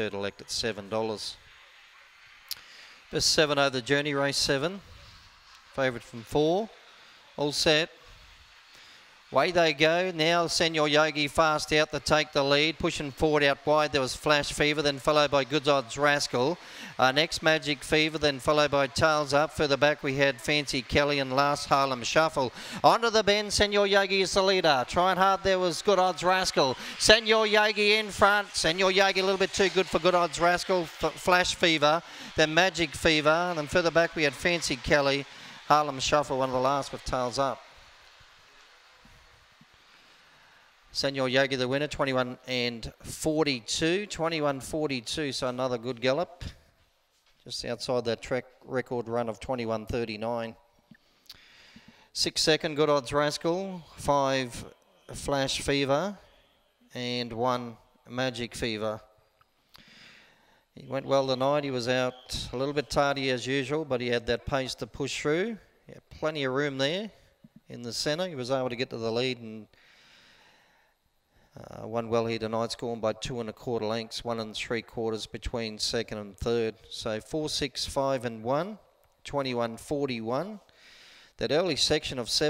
third elect at $7. Best seven over the journey, race seven. Favourite from four. All set. Way they go. Now Senor Yogi fast out to take the lead. Pushing forward out wide. There was Flash Fever, then followed by Good Odds Rascal. Uh, next Magic Fever, then followed by Tails Up. Further back we had Fancy Kelly and last Harlem Shuffle. Onto the bend. Senor Yogi is the leader. Trying hard there was Good Odds Rascal. Senor Yogi in front. Senor Yogi a little bit too good for Good Odds Rascal. F Flash Fever, then Magic Fever. And then further back we had Fancy Kelly. Harlem Shuffle, one of the last with Tails Up. Senor Yogi, the winner, 21 and 42. 21 42, so another good gallop. Just outside that track record run of 21 39. Six second, good odds rascal. Five, flash fever. And one, magic fever. He went well tonight. He was out a little bit tardy as usual, but he had that pace to push through. He had plenty of room there in the centre. He was able to get to the lead and uh, won well here tonight, scoring by two and a quarter lengths, one and three quarters between second and third. So four, six, five, and one, 21, 41. That early section of seven.